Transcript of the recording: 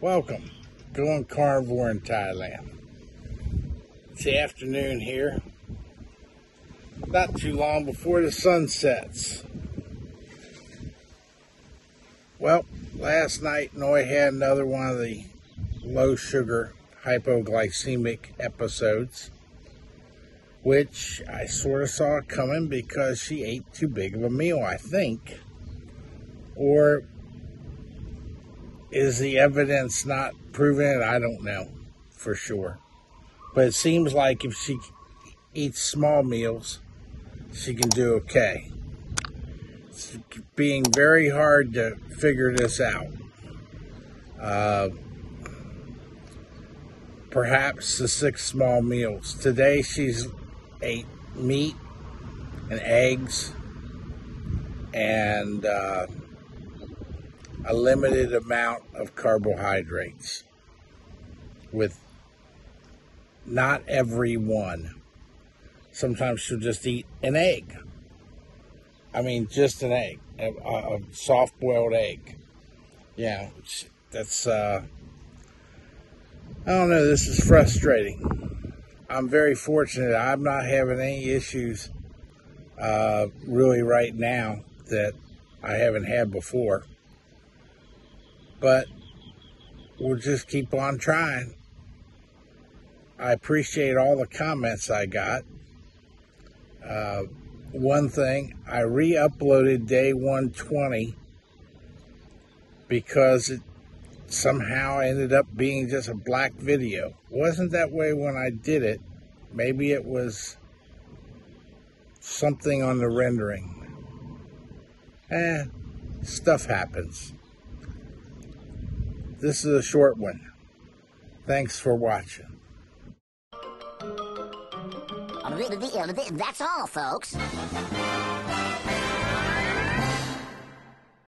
Welcome. Going carnivore in Thailand. It's the afternoon here. Not too long before the sun sets. Well, last night Noy had another one of the low sugar hypoglycemic episodes, which I sort of saw coming because she ate too big of a meal, I think. Or is the evidence not proving it? I don't know for sure. But it seems like if she eats small meals, she can do okay. It's being very hard to figure this out. Uh, perhaps the six small meals. Today she's ate meat and eggs and uh, a limited amount of carbohydrates with not every one. Sometimes she'll just eat an egg. I mean, just an egg, a, a soft boiled egg. Yeah, that's, uh, I don't know, this is frustrating. I'm very fortunate. I'm not having any issues uh, really right now that I haven't had before. But we'll just keep on trying. I appreciate all the comments I got. Uh, one thing, I re uploaded day 120 because it somehow ended up being just a black video. wasn't that way when I did it. Maybe it was something on the rendering. Eh, stuff happens. This is a short one. Thanks for watching. That's all, folks.